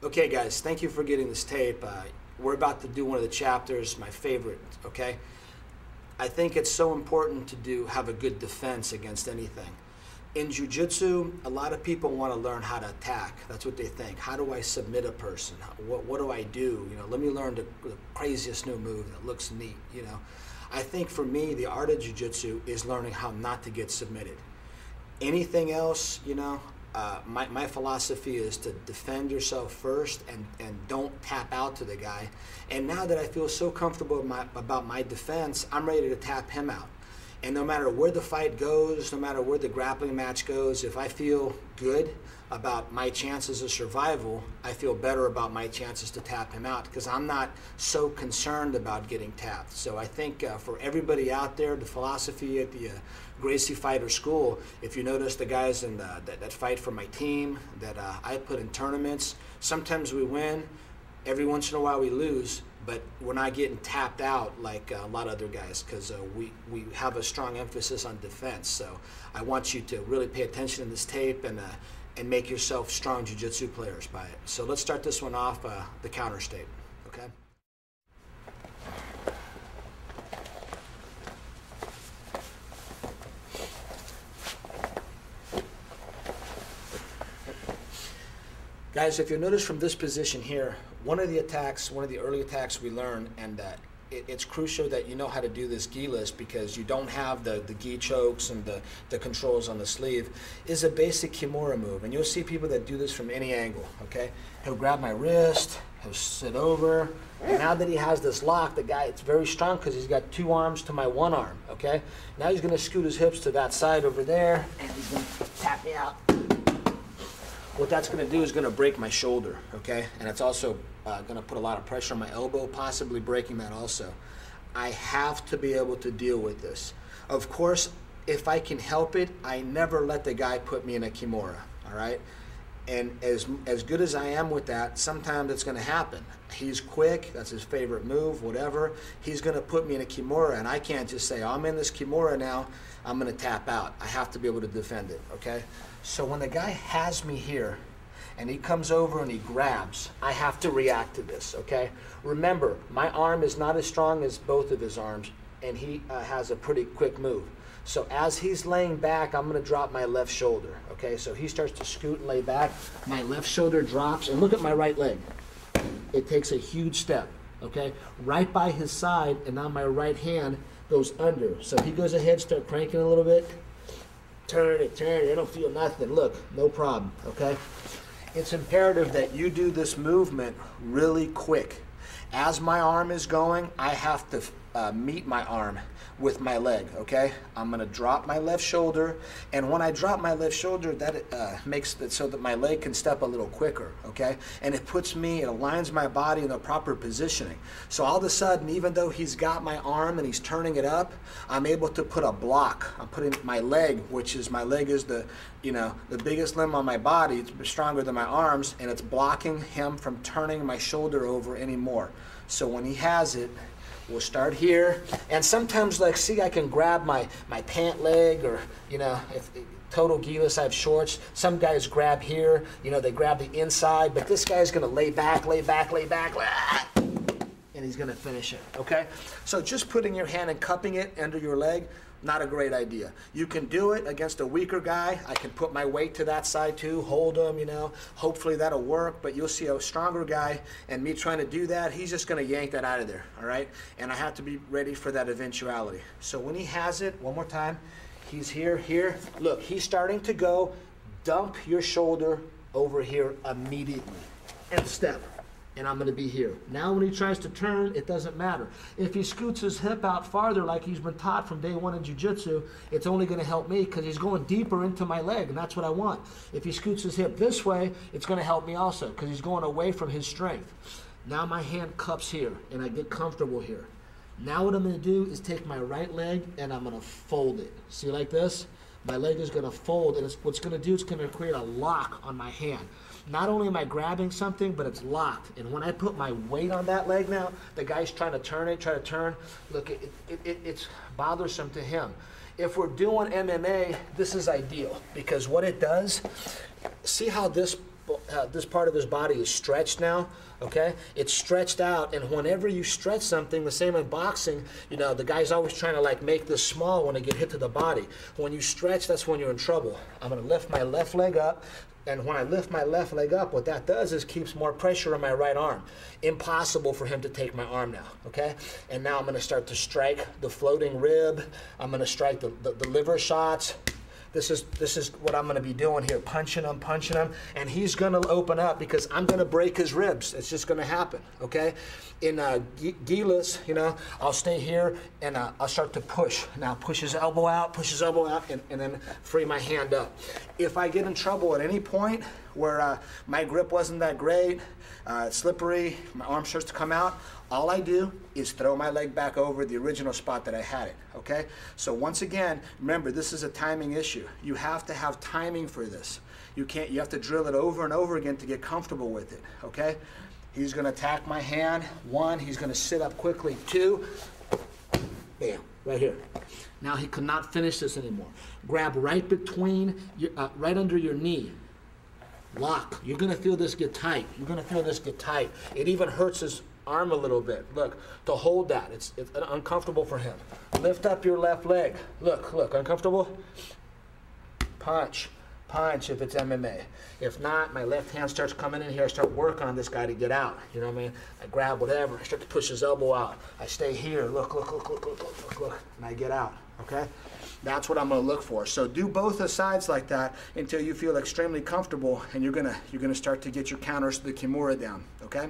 Okay, guys, thank you for getting this tape. Uh, we're about to do one of the chapters, my favorite, okay? I think it's so important to do have a good defense against anything. In jiu-jitsu, a lot of people want to learn how to attack. That's what they think. How do I submit a person? What, what do I do? You know, let me learn the, the craziest new move that looks neat, you know? I think for me, the art of jiu-jitsu is learning how not to get submitted. Anything else, you know, uh, my, my philosophy is to defend yourself first and, and don't tap out to the guy. And now that I feel so comfortable my, about my defense, I'm ready to tap him out. And no matter where the fight goes, no matter where the grappling match goes, if I feel good about my chances of survival, I feel better about my chances to tap him out because I'm not so concerned about getting tapped. So I think uh, for everybody out there, the philosophy at the uh, Gracie Fighter School, if you notice the guys in the, that, that, fight for my team that uh, I put in tournaments, sometimes we win, every once in a while we lose, but we're not getting tapped out like uh, a lot of other guys because uh, we, we have a strong emphasis on defense. So I want you to really pay attention to this tape and, uh, and make yourself strong jiu-jitsu players by it. So let's start this one off, uh, the counter state, okay? Guys, if you notice from this position here, one of the attacks, one of the early attacks we learned, and uh, it, it's crucial that you know how to do this giless because you don't have the, the gi chokes and the, the controls on the sleeve, is a basic Kimura move. And you'll see people that do this from any angle, okay? He'll grab my wrist, he'll sit over, and now that he has this lock, the guy, it's very strong because he's got two arms to my one arm, okay? Now he's gonna scoot his hips to that side over there, and he's gonna tap me out what that's going to do is going to break my shoulder, okay? And it's also uh, going to put a lot of pressure on my elbow, possibly breaking that also. I have to be able to deal with this. Of course, if I can help it, I never let the guy put me in a kimura, all right? And as, as good as I am with that, sometimes it's going to happen. He's quick, that's his favorite move, whatever. He's going to put me in a kimura, and I can't just say, oh, I'm in this kimura now, I'm going to tap out. I have to be able to defend it, okay? So when the guy has me here and he comes over and he grabs, I have to react to this, okay? Remember, my arm is not as strong as both of his arms and he uh, has a pretty quick move. So as he's laying back, I'm gonna drop my left shoulder, okay? So he starts to scoot and lay back, my left shoulder drops, and look at my right leg. It takes a huge step, okay? Right by his side, and now my right hand goes under. So he goes ahead, start cranking a little bit, turn it, turn it. I don't feel nothing. Look, no problem, okay? It's imperative that you do this movement really quick. As my arm is going, I have to uh, meet my arm with my leg, okay? I'm gonna drop my left shoulder, and when I drop my left shoulder, that uh, makes it so that my leg can step a little quicker, okay? And it puts me, it aligns my body in the proper positioning. So all of a sudden, even though he's got my arm and he's turning it up, I'm able to put a block. I'm putting my leg, which is my leg is the, you know, the biggest limb on my body. It's stronger than my arms, and it's blocking him from turning my shoulder over anymore. So when he has it, We'll start here. And sometimes, like, see, I can grab my, my pant leg or, you know, if, total giless, I have shorts. Some guys grab here, you know, they grab the inside, but this guy's gonna lay back, lay back, lay back, and he's gonna finish it, okay? So just putting your hand and cupping it under your leg, not a great idea. You can do it against a weaker guy. I can put my weight to that side too, hold him, you know. Hopefully that'll work, but you'll see a stronger guy and me trying to do that, he's just going to yank that out of there, all right? And I have to be ready for that eventuality. So when he has it, one more time, he's here, here. Look, he's starting to go. Dump your shoulder over here immediately and step and I'm going to be here. Now when he tries to turn, it doesn't matter. If he scoots his hip out farther like he's been taught from day one in jiu-jitsu, it's only going to help me because he's going deeper into my leg, and that's what I want. If he scoots his hip this way, it's going to help me also because he's going away from his strength. Now my hand cups here, and I get comfortable here. Now what I'm going to do is take my right leg, and I'm going to fold it. See like this? My leg is going to fold, and what's going to do is going to create a lock on my hand not only am I grabbing something, but it's locked. And when I put my weight on that leg now, the guy's trying to turn it, try to turn. Look, it, it, it, it's bothersome to him. If we're doing MMA, this is ideal because what it does, see how this uh, this part of his body is stretched now. Okay, it's stretched out, and whenever you stretch something, the same in boxing, you know, the guy's always trying to like make this small when they get hit to the body. When you stretch, that's when you're in trouble. I'm gonna lift my left leg up, and when I lift my left leg up, what that does is keeps more pressure on my right arm. Impossible for him to take my arm now, okay? And now I'm gonna start to strike the floating rib. I'm gonna strike the, the, the liver shots. This is this is what I'm going to be doing here, punching him, punching him, and he's going to open up because I'm going to break his ribs. It's just going to happen, okay? In uh, giless, you know, I'll stay here and uh, I'll start to push. Now push his elbow out, push his elbow out, and, and then free my hand up. If I get in trouble at any point where uh, my grip wasn't that great, uh, slippery, my arm starts to come out, all I do is throw my leg back over the original spot that I had it, okay? So once again, remember, this is a timing issue. You have to have timing for this. You can't, you have to drill it over and over again to get comfortable with it, okay? He's gonna attack my hand, one, he's gonna sit up quickly, two, bam, right here. Now he cannot finish this anymore. Grab right between, your, uh, right under your knee, lock. You're gonna feel this get tight. You're gonna feel this get tight. It even hurts his arm a little bit. Look, to hold that. It's, it's uncomfortable for him. Lift up your left leg. Look, look, uncomfortable? Punch. Punch if it's MMA. If not, my left hand starts coming in here. I start working on this guy to get out. You know what I mean? I grab whatever. I start to push his elbow out. I stay here. Look, look, look, look, look, look, look, look. And I get out. Okay? That's what I'm going to look for. So do both the sides like that until you feel extremely comfortable, and you're gonna you're gonna start to get your counters to the kimura down. Okay?